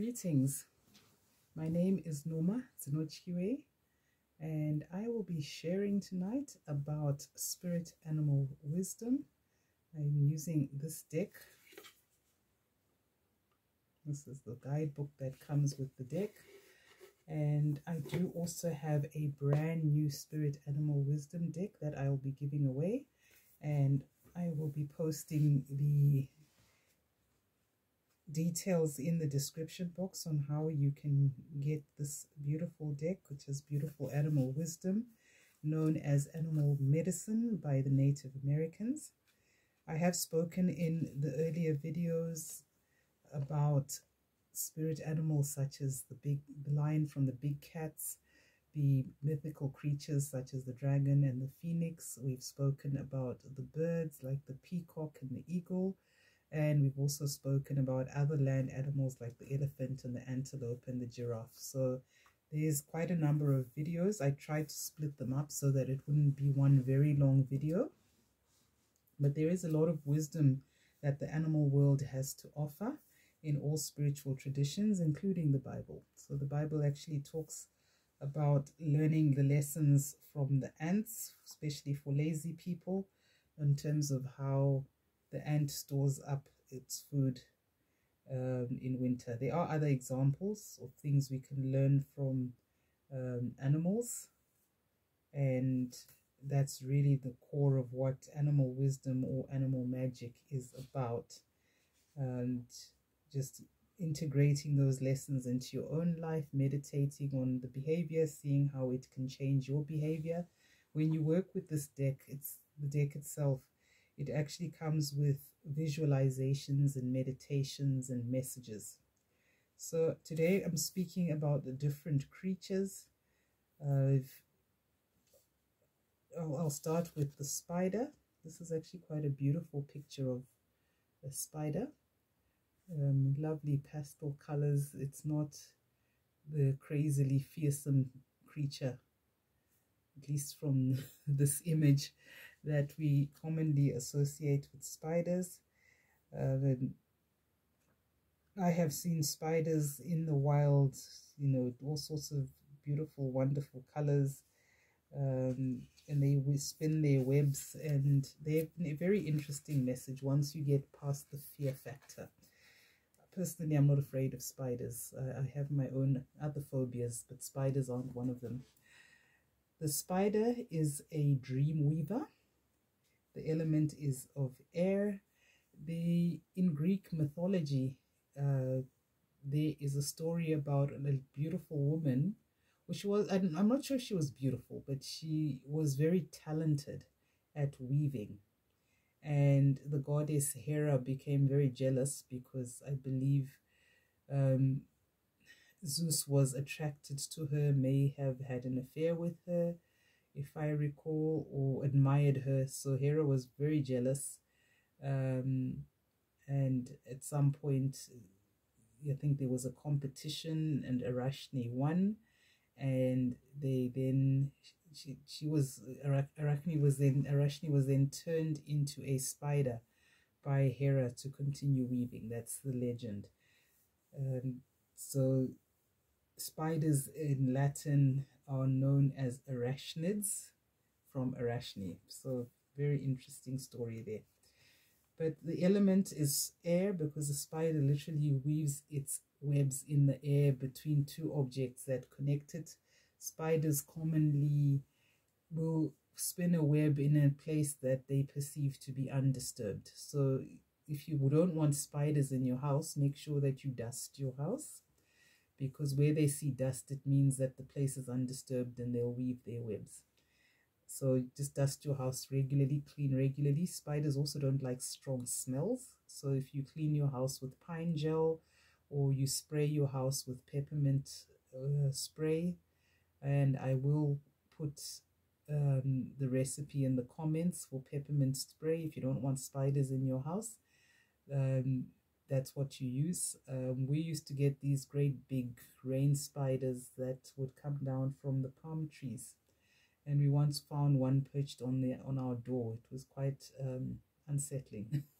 Greetings. My name is Noma Dzinotyiwei, and I will be sharing tonight about spirit animal wisdom. I'm using this deck. This is the guidebook that comes with the deck. And I do also have a brand new spirit animal wisdom deck that I will be giving away. And I will be posting the details in the description box on how you can get this beautiful deck, which is Beautiful Animal Wisdom, known as Animal Medicine by the Native Americans. I have spoken in the earlier videos about spirit animals such as the big the lion from the big cats, the mythical creatures such as the dragon and the phoenix. We've spoken about the birds like the peacock and the eagle and we've also spoken about other land animals like the elephant and the antelope and the giraffe. So there's quite a number of videos. I tried to split them up so that it wouldn't be one very long video. But there is a lot of wisdom that the animal world has to offer in all spiritual traditions, including the Bible. So the Bible actually talks about learning the lessons from the ants, especially for lazy people, in terms of how the ant stores up its food um, in winter. There are other examples of things we can learn from um, animals, and that's really the core of what animal wisdom or animal magic is about. And just integrating those lessons into your own life, meditating on the behavior, seeing how it can change your behavior. When you work with this deck, it's the deck itself it actually comes with visualizations and meditations and messages. So today I'm speaking about the different creatures. Uh, I'll, start with the spider. This is actually quite a beautiful picture of a spider. Um, lovely pastel colors. It's not the crazily fearsome creature, at least from this image that we commonly associate with spiders. Uh, I have seen spiders in the wild, you know, all sorts of beautiful, wonderful colors. Um, and they spin their webs and they have a very interesting message once you get past the fear factor. Personally, I'm not afraid of spiders. I, I have my own other phobias, but spiders aren't one of them. The spider is a dream weaver the element is of air. The in Greek mythology, uh, there is a story about a beautiful woman, which was I'm not sure she was beautiful, but she was very talented at weaving. And the goddess Hera became very jealous because I believe um, Zeus was attracted to her, may have had an affair with her if I recall, or admired her. So Hera was very jealous. Um, and at some point, I think there was a competition, and Arachne won. And they then she she was Arachne was then Arachne was then turned into a spider by Hera to continue weaving. That's the legend. Um, so spiders in Latin are known as arachnids from Arachne. So very interesting story there. But the element is air because the spider literally weaves its webs in the air between two objects that connect it. Spiders commonly will spin a web in a place that they perceive to be undisturbed. So if you don't want spiders in your house, make sure that you dust your house because where they see dust, it means that the place is undisturbed and they'll weave their webs. So just dust your house regularly, clean regularly. Spiders also don't like strong smells. So if you clean your house with pine gel or you spray your house with peppermint uh, spray, and I will put um, the recipe in the comments for peppermint spray if you don't want spiders in your house. Um, that's what you use. Um, we used to get these great big rain spiders that would come down from the palm trees. And we once found one perched on the on our door. It was quite um, unsettling.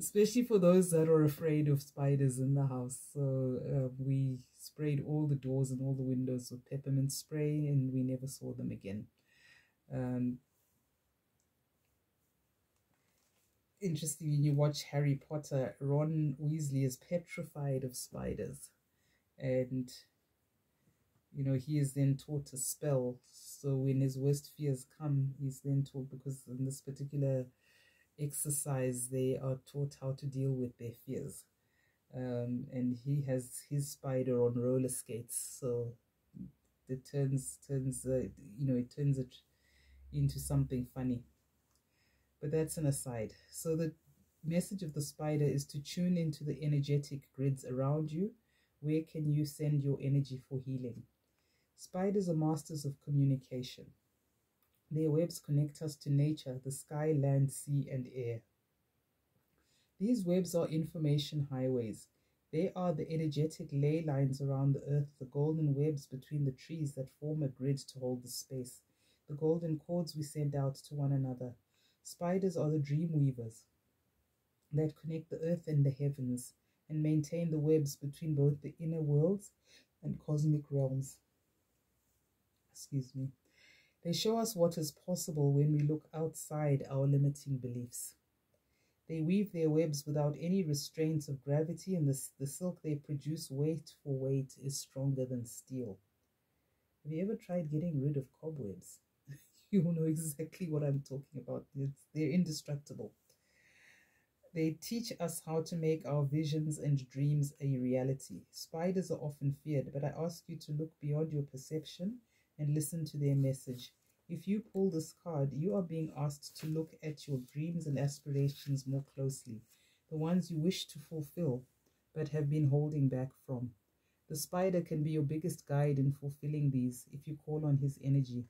especially for those that are afraid of spiders in the house. So uh, we sprayed all the doors and all the windows with peppermint spray and we never saw them again. Um, interesting when you watch Harry Potter, Ron Weasley is petrified of spiders. And, you know, he is then taught a spell. So when his worst fears come, he's then taught, because in this particular exercise, they are taught how to deal with their fears. Um, and he has his spider on roller skates. So it turns, turns uh, you know, it turns it into something funny. But that's an aside. So the message of the spider is to tune into the energetic grids around you. Where can you send your energy for healing? Spiders are masters of communication. Their webs connect us to nature, the sky, land, sea, and air. These webs are information highways. They are the energetic ley lines around the earth, the golden webs between the trees that form a grid to hold the space, the golden cords we send out to one another. Spiders are the dream weavers that connect the earth and the heavens and maintain the webs between both the inner worlds and cosmic realms. Excuse me. They show us what is possible when we look outside our limiting beliefs. They weave their webs without any restraints of gravity, and the, the silk they produce, weight for weight, is stronger than steel. Have you ever tried getting rid of cobwebs? you know exactly what I'm talking about. It's, they're indestructible. They teach us how to make our visions and dreams a reality. Spiders are often feared, but I ask you to look beyond your perception and listen to their message. If you pull this card, you are being asked to look at your dreams and aspirations more closely, the ones you wish to fulfill but have been holding back from. The spider can be your biggest guide in fulfilling these if you call on his energy.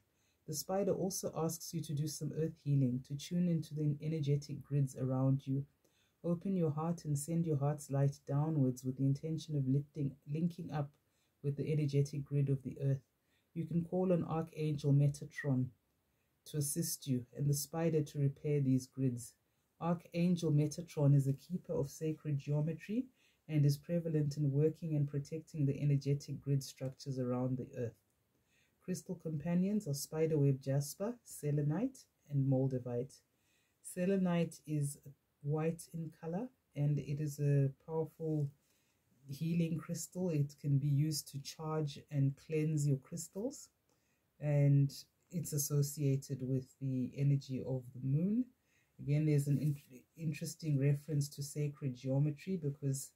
The spider also asks you to do some earth healing, to tune into the energetic grids around you. Open your heart and send your heart's light downwards with the intention of lifting, linking up with the energetic grid of the earth. You can call on Archangel Metatron to assist you and the spider to repair these grids. Archangel Metatron is a keeper of sacred geometry and is prevalent in working and protecting the energetic grid structures around the earth. Crystal companions are spiderweb jasper, selenite, and moldavite. Selenite is white in color and it is a powerful healing crystal. It can be used to charge and cleanse your crystals. And it's associated with the energy of the moon. Again, there's an in interesting reference to sacred geometry because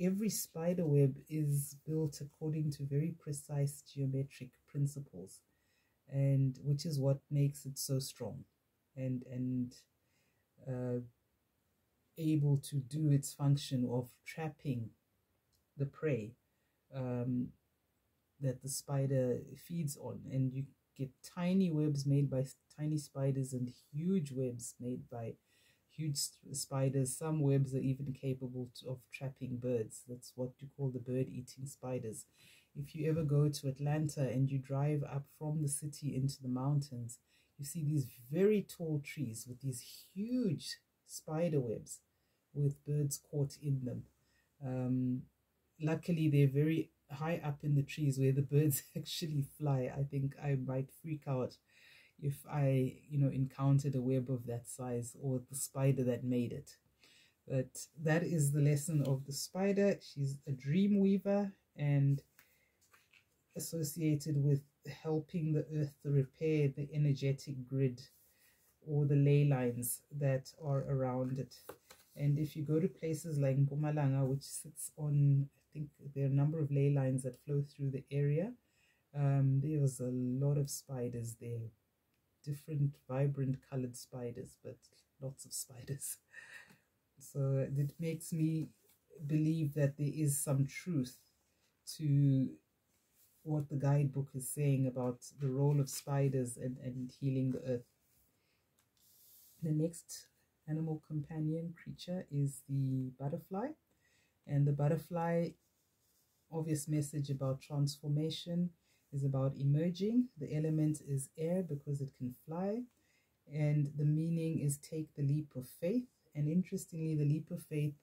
every spider web is built according to very precise geometric principles and which is what makes it so strong and and uh, able to do its function of trapping the prey um, that the spider feeds on. And you get tiny webs made by tiny spiders and huge webs made by huge spiders. Some webs are even capable of trapping birds. That's what you call the bird-eating spiders. If you ever go to Atlanta and you drive up from the city into the mountains, you see these very tall trees with these huge spider webs with birds caught in them. Um, luckily they're very high up in the trees where the birds actually fly. I think I might freak out if I, you know, encountered a web of that size or the spider that made it. But that is the lesson of the spider. She's a dream weaver and associated with helping the earth to repair the energetic grid or the ley lines that are around it. And if you go to places like Mpumalanga, which sits on I think there are a number of ley lines that flow through the area. Um, there was a lot of spiders there, different vibrant colored spiders, but lots of spiders. So it makes me believe that there is some truth to what the guidebook is saying about the role of spiders and, and healing the earth. The next animal companion creature is the butterfly. And the butterfly obvious message about transformation is about emerging. The element is air because it can fly. And the meaning is take the leap of faith And interestingly, the leap of faith,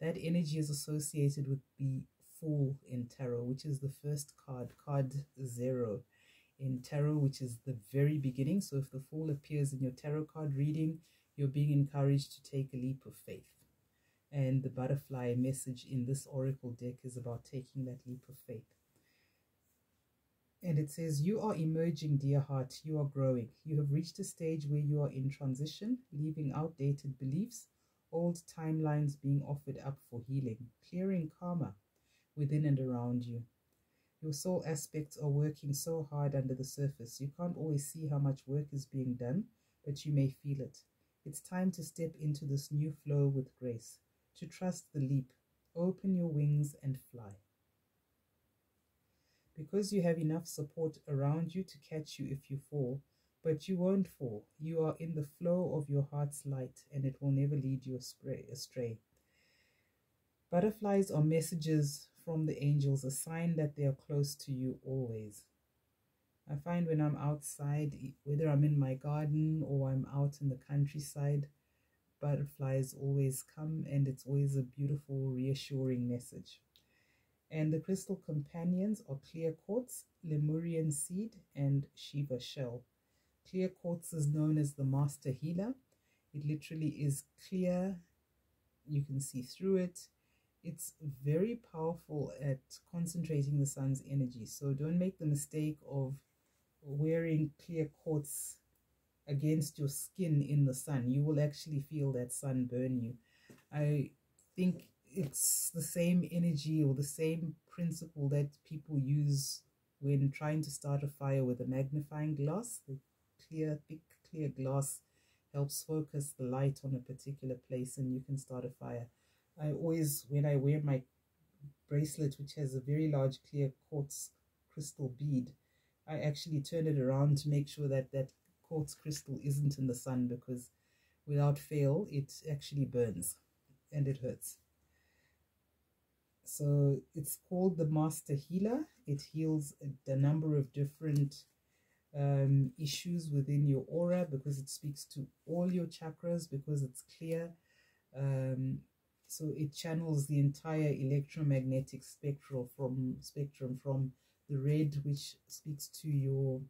that energy is associated with the Fool in tarot, which is the first card, card zero in tarot, which is the very beginning. So if the Fool appears in your tarot card reading, you're being encouraged to take a leap of faith. And the butterfly message in this oracle deck is about taking that leap of faith. And it says, You are emerging, dear heart. You are growing. You have reached a stage where you are in transition, leaving outdated beliefs, old timelines being offered up for healing, clearing karma within and around you. Your soul aspects are working so hard under the surface. You can't always see how much work is being done, but you may feel it. It's time to step into this new flow with grace, to trust the leap, open your wings and fly because you have enough support around you to catch you if you fall. But you won't fall. You are in the flow of your heart's light, and it will never lead you astray. Butterflies are messages from the angels, a sign that they are close to you always. I find when I'm outside, whether I'm in my garden or I'm out in the countryside, butterflies always come, and it's always a beautiful, reassuring message. And the crystal companions are clear quartz, Lemurian seed, and Shiva shell. Clear quartz is known as the master healer. It literally is clear. You can see through it. It's very powerful at concentrating the sun's energy. So don't make the mistake of wearing clear quartz against your skin in the sun. You will actually feel that sun burn you. I think it's the same energy or the same principle that people use when trying to start a fire with a magnifying glass. The clear, thick, clear glass helps focus the light on a particular place and you can start a fire. I always, when I wear my bracelet, which has a very large clear quartz crystal bead, I actually turn it around to make sure that that quartz crystal isn't in the sun because without fail, it actually burns and it hurts. So it's called the Master Healer. It heals a, a number of different um, issues within your aura because it speaks to all your chakras because it's clear. Um, so it channels the entire electromagnetic spectrum from spectrum from the red, which speaks to your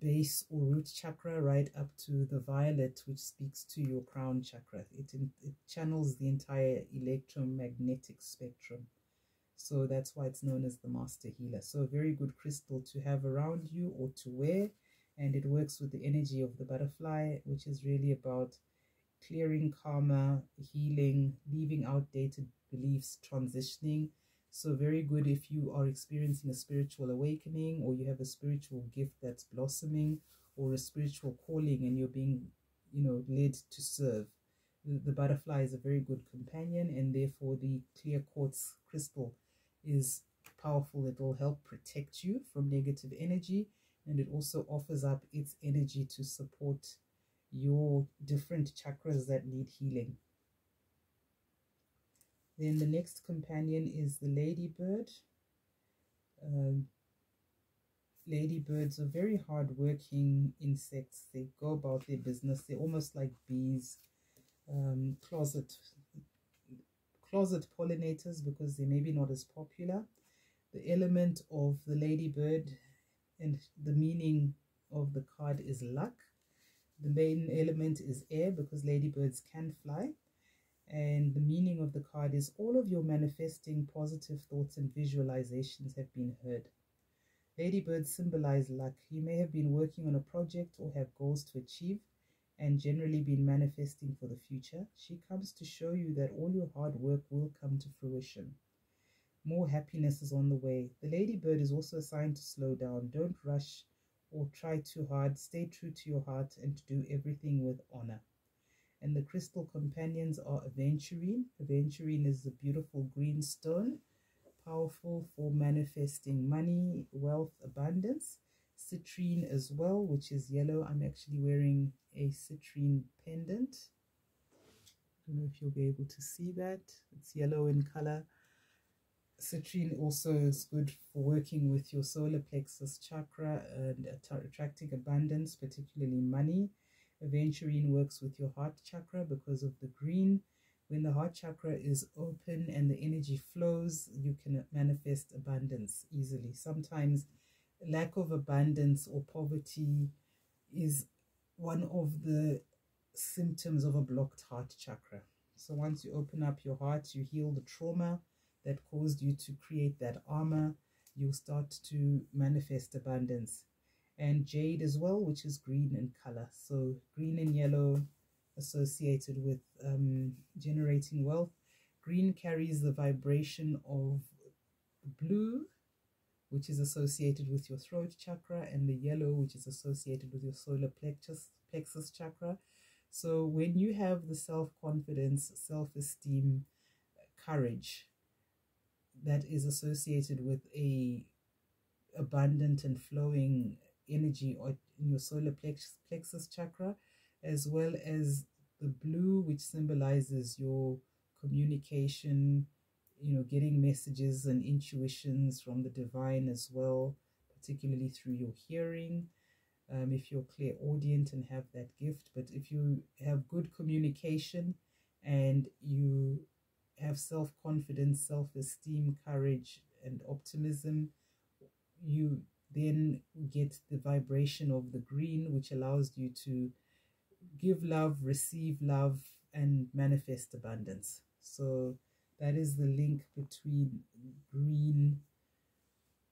base or root chakra right up to the violet which speaks to your crown chakra. It, it channels the entire electromagnetic spectrum. So that's why it's known as the master healer. So a very good crystal to have around you or to wear. And it works with the energy of the butterfly which is really about clearing karma healing leaving outdated beliefs transitioning so very good if you are experiencing a spiritual awakening or you have a spiritual gift that's blossoming or a spiritual calling and you're being, you know, led to serve. The, the butterfly is a very good companion and therefore the clear quartz crystal is powerful. It will help protect you from negative energy and it also offers up its energy to support your different chakras that need healing. Then the next companion is the ladybird. Um, ladybirds are very hard-working insects. They go about their business. They're almost like bees, um, closet closet pollinators because they're maybe not as popular. The element of the ladybird and the meaning of the card is luck. The main element is air because ladybirds can fly. And the meaning of the card is all of your manifesting positive thoughts and visualizations have been heard. Ladybirds symbolize luck. You may have been working on a project or have goals to achieve and generally been manifesting for the future. She comes to show you that all your hard work will come to fruition. More happiness is on the way. The ladybird is also a sign to slow down. Don't rush or try too hard. Stay true to your heart and to do everything with honor and the crystal companions are aventurine. Aventurine is a beautiful green stone, powerful for manifesting money, wealth, abundance. Citrine as well, which is yellow. I'm actually wearing a citrine pendant. I don't know if you'll be able to see that. It's yellow in color. Citrine also is good for working with your solar plexus chakra and attracting abundance, particularly money Aventurine works with your heart chakra because of the green. When the heart chakra is open and the energy flows, you can manifest abundance easily. Sometimes lack of abundance or poverty is one of the symptoms of a blocked heart chakra. So once you open up your heart, you heal the trauma that caused you to create that armor, you'll start to manifest abundance. And jade as well, which is green in color. So green and yellow associated with um, generating wealth. Green carries the vibration of blue, which is associated with your throat chakra, and the yellow, which is associated with your solar plexus, plexus chakra. So when you have the self-confidence, self-esteem, courage that is associated with a abundant and flowing energy or in your solar plex plexus chakra, as well as the blue, which symbolizes your communication, you know, getting messages and intuitions from the divine as well, particularly through your hearing. Um, if you're clairaudient and have that gift, but if you have good communication and you have self confidence, self esteem, courage, and optimism, you then get the vibration of the green, which allows you to give love, receive love, and manifest abundance. So that is the link between green,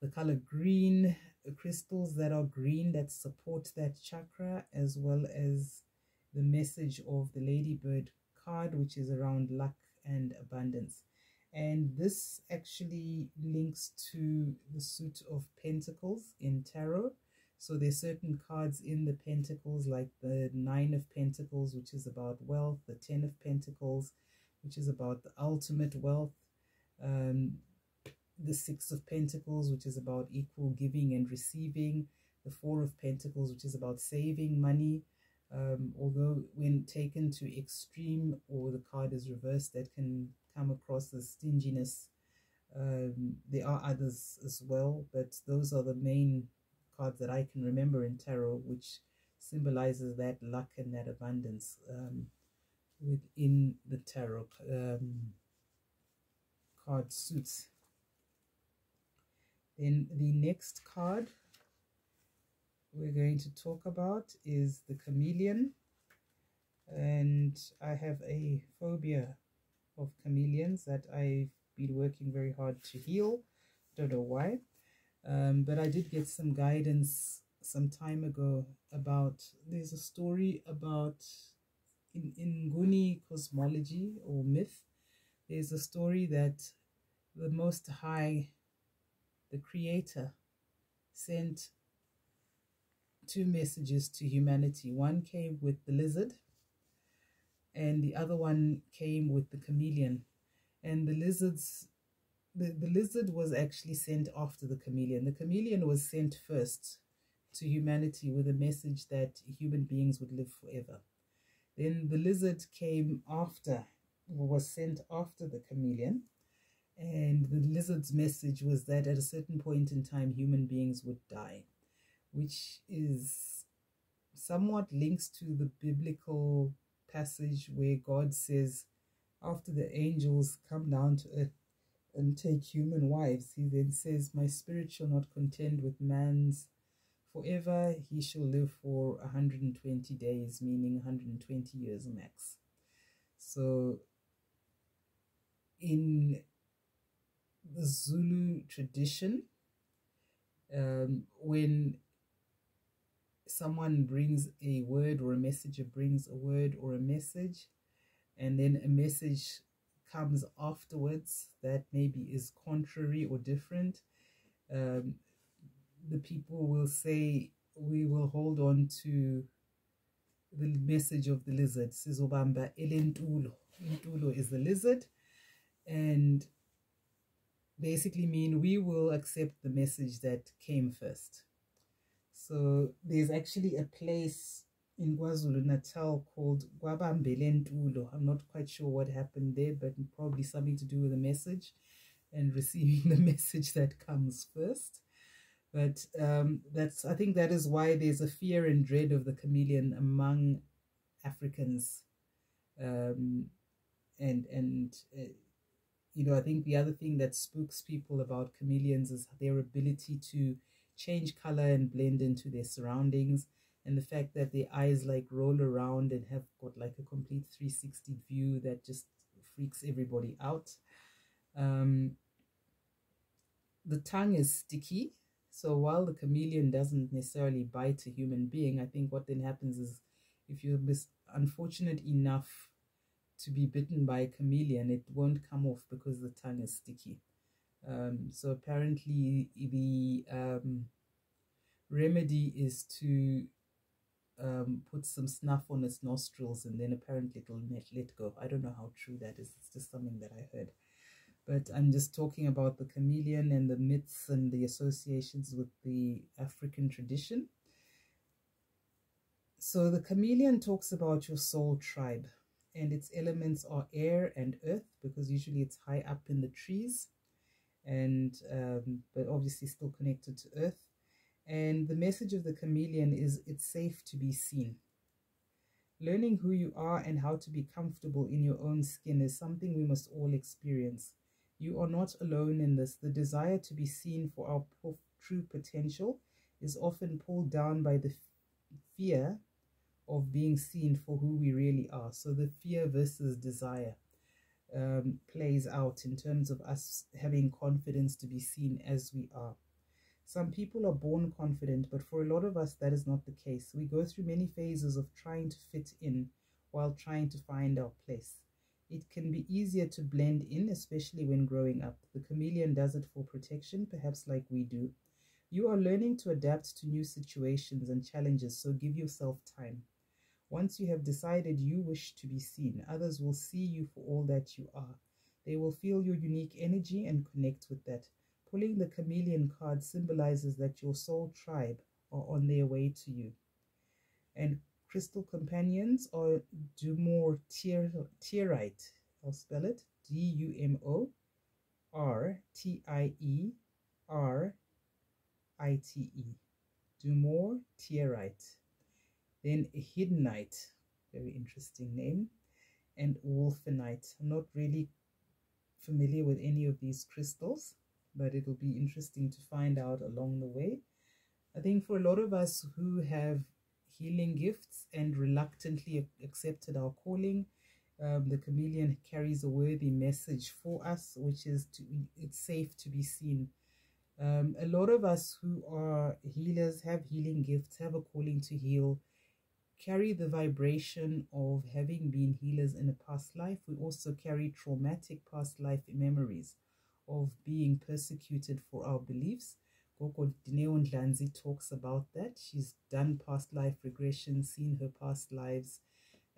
the color green, crystals that are green that support that chakra, as well as the message of the ladybird card, which is around luck and abundance. And this actually links to the suit of pentacles in tarot. So there's certain cards in the pentacles like the nine of pentacles, which is about wealth, the ten of pentacles, which is about the ultimate wealth, um, the six of pentacles, which is about equal giving and receiving, the four of pentacles, which is about saving money. Um, although when taken to extreme or the card is reversed, that can come across as stinginess. Um, there are others as well, but those are the main cards that I can remember in tarot, which symbolizes that luck and that abundance um, within the tarot um, card suits. Then the next card we're going to talk about is the chameleon. And I have a phobia of chameleons that I've been working very hard to heal. Don't know why. Um, but I did get some guidance some time ago about there's a story about in, in Nguni cosmology or myth, there's a story that the Most High, the Creator, sent two messages to humanity. One came with the lizard, and the other one came with the chameleon. And the lizards, the, the lizard was actually sent after the chameleon. The chameleon was sent first to humanity with a message that human beings would live forever. Then the lizard came after, was sent after the chameleon. And the lizard's message was that at a certain point in time, human beings would die which is somewhat links to the biblical passage where God says, after the angels come down to earth and take human wives, he then says, My spirit shall not contend with man's forever, he shall live for 120 days, meaning 120 years max. So, in the Zulu tradition, um, when someone brings a word or a messenger brings a word or a message and then a message comes afterwards that maybe is contrary or different um, the people will say we will hold on to the message of the lizard. Sizobamba elentulo. Intulo is the lizard and basically mean we will accept the message that came first so there's actually a place in KwaZulu Natal called Gwabambelentulo. I'm not quite sure what happened there, but probably something to do with the message and receiving the message that comes first. But um, that's I think that is why there's a fear and dread of the chameleon among Africans. Um, and and uh, you know, I think the other thing that spooks people about chameleons is their ability to change color and blend into their surroundings, and the fact that their eyes like roll around and have got like a complete 360 view that just freaks everybody out. Um, the tongue is sticky. So while the chameleon doesn't necessarily bite a human being, I think what then happens is if you're unfortunate enough to be bitten by a chameleon, it won't come off because the tongue is sticky. Um, so apparently the um, remedy is to um, put some snuff on its nostrils and then apparently it'll let, let go. I don't know how true that is. It's just something that I heard. But I'm just talking about the chameleon and the myths and the associations with the African tradition. So the chameleon talks about your soul tribe and its elements are air and earth because usually it's high up in the trees and um, but obviously still connected to earth. And the message of the chameleon is it's safe to be seen. Learning who you are and how to be comfortable in your own skin is something we must all experience. You are not alone in this. The desire to be seen for our true potential is often pulled down by the fear of being seen for who we really are. So the fear versus desire um, plays out in terms of us having confidence to be seen as we are. Some people are born confident, but for a lot of us, that is not the case. We go through many phases of trying to fit in while trying to find our place. It can be easier to blend in, especially when growing up. The chameleon does it for protection, perhaps like we do. You are learning to adapt to new situations and challenges, so give yourself time. Once you have decided you wish to be seen, others will see you for all that you are. They will feel your unique energy and connect with that. Pulling the chameleon card symbolizes that your soul tribe are on their way to you. And crystal companions are Dumor Tierite. I'll spell it D U M O R T I E R I T E. Dumor Tierite. Then Hiddenite, very interesting name, and Wulfenite. I'm not really familiar with any of these crystals, but it'll be interesting to find out along the way. I think for a lot of us who have healing gifts and reluctantly accepted our calling, um, the chameleon carries a worthy message for us, which is to it's safe to be seen. Um, a lot of us who are healers have healing gifts, have a calling to heal, carry the vibration of having been healers in a past life. We also carry traumatic past life memories of being persecuted for our beliefs. Gogo Dineo Ndlanzi talks about that. She's done past life regression, seen her past lives,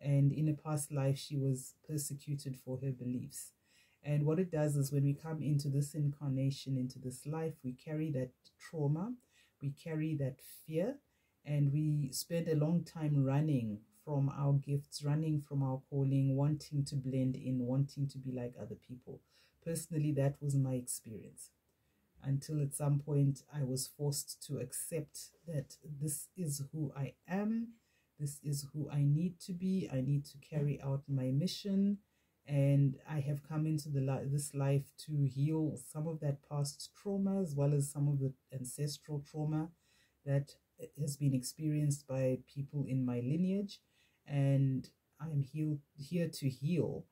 and in a past life, she was persecuted for her beliefs. And what it does is when we come into this incarnation, into this life, we carry that trauma, we carry that fear, and we spend a long time running from our gifts, running from our calling, wanting to blend in, wanting to be like other people. Personally, that was my experience until at some point I was forced to accept that this is who I am, this is who I need to be, I need to carry out my mission, and I have come into the li- this life to heal some of that past trauma as well as some of the ancestral trauma that has been experienced by people in my lineage and I'm heal, here to heal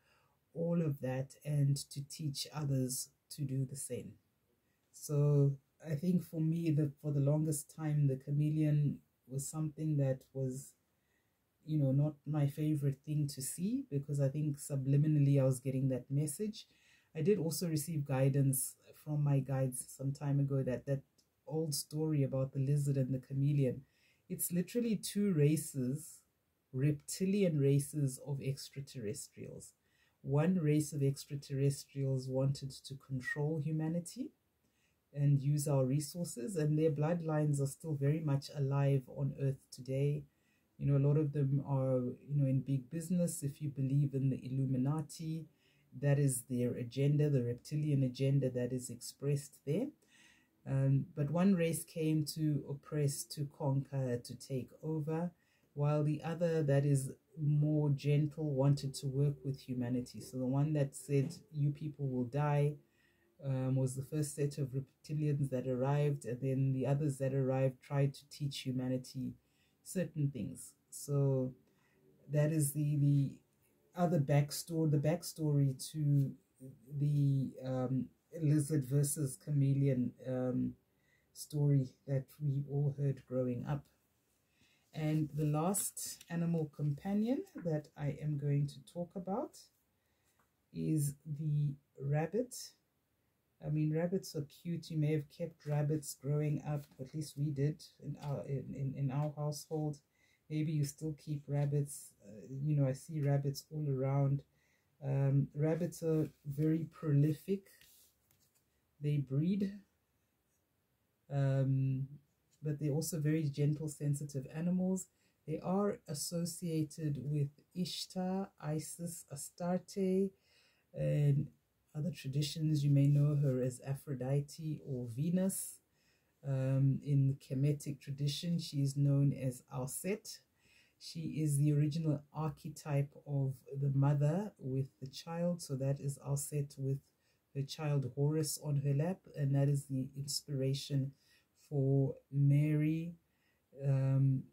all of that and to teach others to do the same. So I think for me, that for the longest time, the chameleon was something that was, you know, not my favorite thing to see because I think subliminally I was getting that message. I did also receive guidance from my guides some time ago that that old story about the lizard and the chameleon. It's literally two races, reptilian races of extraterrestrials. One race of extraterrestrials wanted to control humanity and use our resources, and their bloodlines are still very much alive on Earth today. You know, a lot of them are, you know, in big business. If you believe in the Illuminati, that is their agenda, the reptilian agenda that is expressed there. Um, but one race came to oppress, to conquer, to take over, while the other, that is more gentle wanted to work with humanity. So the one that said, You people will die, um, was the first set of reptilians that arrived, and then the others that arrived tried to teach humanity certain things. So that is the the other backstory, the backstory to the um, lizard versus chameleon um, story that we all heard growing up. And the last animal companion that I am going to talk about is the rabbit. I mean, rabbits are cute. You may have kept rabbits growing up, at least we did in our in, in, our household. Maybe you still keep rabbits. Uh, you know, I see rabbits all around. Um, rabbits are very prolific. They breed. Um, but they're also very gentle, sensitive animals. They are associated with Ishtar, Isis, Astarte, and other traditions. You may know her as Aphrodite or Venus. Um, in the Kemetic tradition, she is known as Auset. She is the original archetype of the mother with the child. So that is Auset with her child Horus on her lap. And that is the inspiration for Mary, um,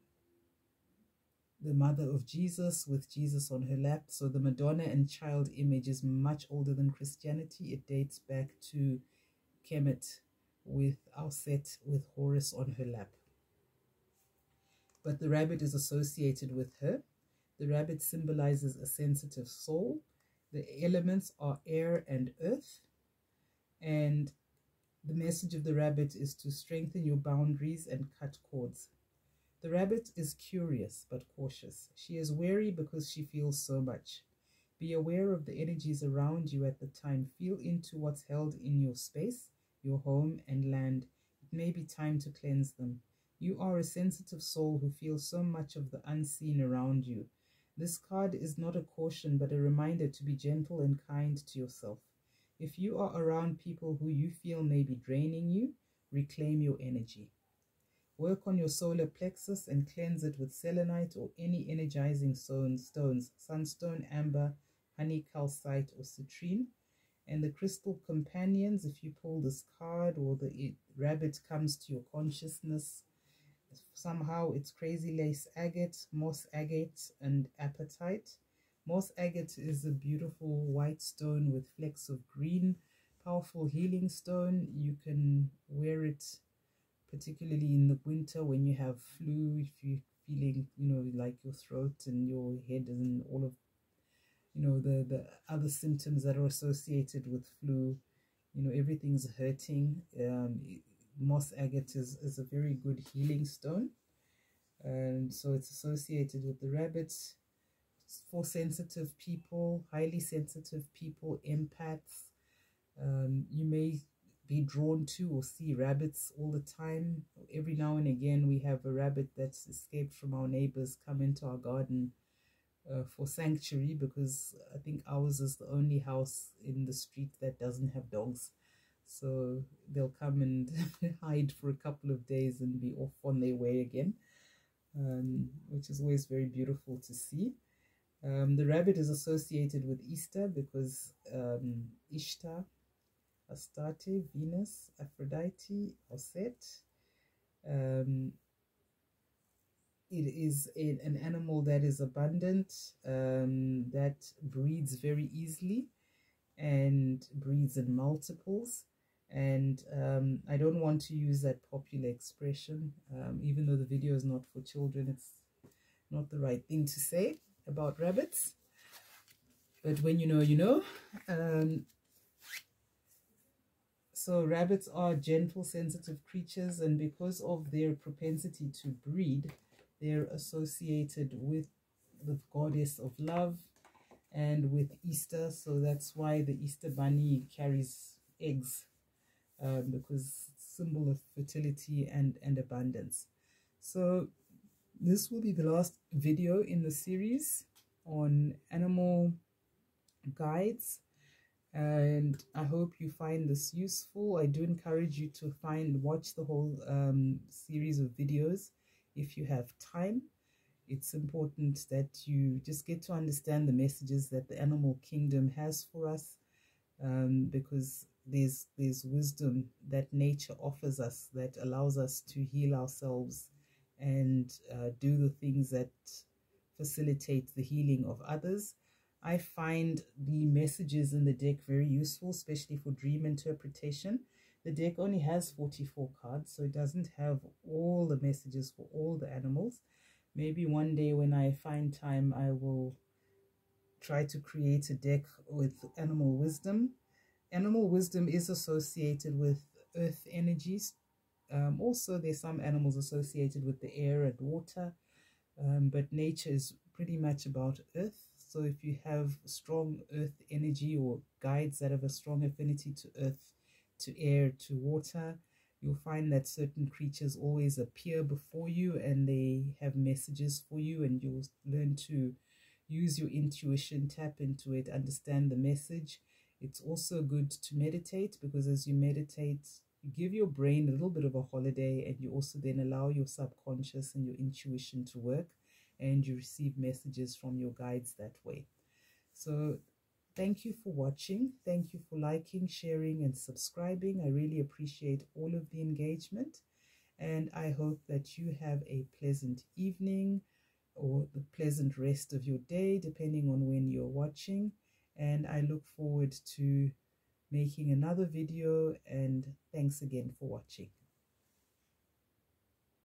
the mother of Jesus, with Jesus on her lap. So the Madonna and child image is much older than Christianity. It dates back to Kemet with Auset with Horus on her lap. But the rabbit is associated with her. The rabbit symbolizes a sensitive soul. The elements are air and earth. And the message of the rabbit is to strengthen your boundaries and cut cords. The rabbit is curious but cautious. She is wary because she feels so much. Be aware of the energies around you at the time. Feel into what's held in your space, your home, and land. It may be time to cleanse them. You are a sensitive soul who feels so much of the unseen around you. This card is not a caution but a reminder to be gentle and kind to yourself. If you are around people who you feel may be draining you, reclaim your energy. Work on your solar plexus and cleanse it with selenite or any energizing stones, sunstone, amber, honey calcite, or citrine. And the crystal companions, if you pull this card or the rabbit comes to your consciousness, somehow it's crazy lace agate, moss agate, and apatite. Moss agate is a beautiful white stone with flecks of green, powerful healing stone. You can wear it particularly in the winter when you have flu, if you're feeling, you know, like your throat and your head and all of, you know, the, the other symptoms that are associated with flu, you know, everything's hurting. Um, moss agate is, is a very good healing stone. And so it's associated with the rabbits for sensitive people, highly sensitive people, empaths. Um, you may be drawn to or see rabbits all the time. Every now and again, we have a rabbit that's escaped from our neighbors come into our garden uh, for sanctuary because I think ours is the only house in the street that doesn't have dogs. So they'll come and hide for a couple of days and be off on their way again, um, which is always very beautiful to see. Um, the rabbit is associated with Easter because um, Ishtar, Astarte, Venus, Aphrodite, Auset. Um, it is a, an animal that is abundant, um, that breeds very easily and breeds in multiples. And um, I don't want to use that popular expression, um, even though the video is not for children, it's not the right thing to say about rabbits. But when you know, you know. Um, so rabbits are gentle, sensitive creatures, and because of their propensity to breed, they're associated with the goddess of love and with Easter. So that's why the Easter bunny carries eggs, um, because symbol of fertility and, and abundance. So this will be the last video in the series on animal guides and I hope you find this useful. I do encourage you to find watch the whole um, series of videos if you have time. it's important that you just get to understand the messages that the animal kingdom has for us um, because there's there's wisdom that nature offers us that allows us to heal ourselves and uh, do the things that facilitate the healing of others. I find the messages in the deck very useful, especially for dream interpretation. The deck only has 44 cards, so it doesn't have all the messages for all the animals. Maybe one day when I find time, I will try to create a deck with animal wisdom. Animal wisdom is associated with earth energies. Um, also, there's some animals associated with the air and water, um, but nature is pretty much about earth. So if you have strong earth energy or guides that have a strong affinity to earth, to air, to water, you'll find that certain creatures always appear before you and they have messages for you and you'll learn to use your intuition tap into it understand the message it's also good to meditate because as you meditate give your brain a little bit of a holiday and you also then allow your subconscious and your intuition to work and you receive messages from your guides that way so Thank you for watching. Thank you for liking, sharing, and subscribing. I really appreciate all of the engagement. And I hope that you have a pleasant evening or the pleasant rest of your day, depending on when you're watching. And I look forward to making another video. And thanks again for watching.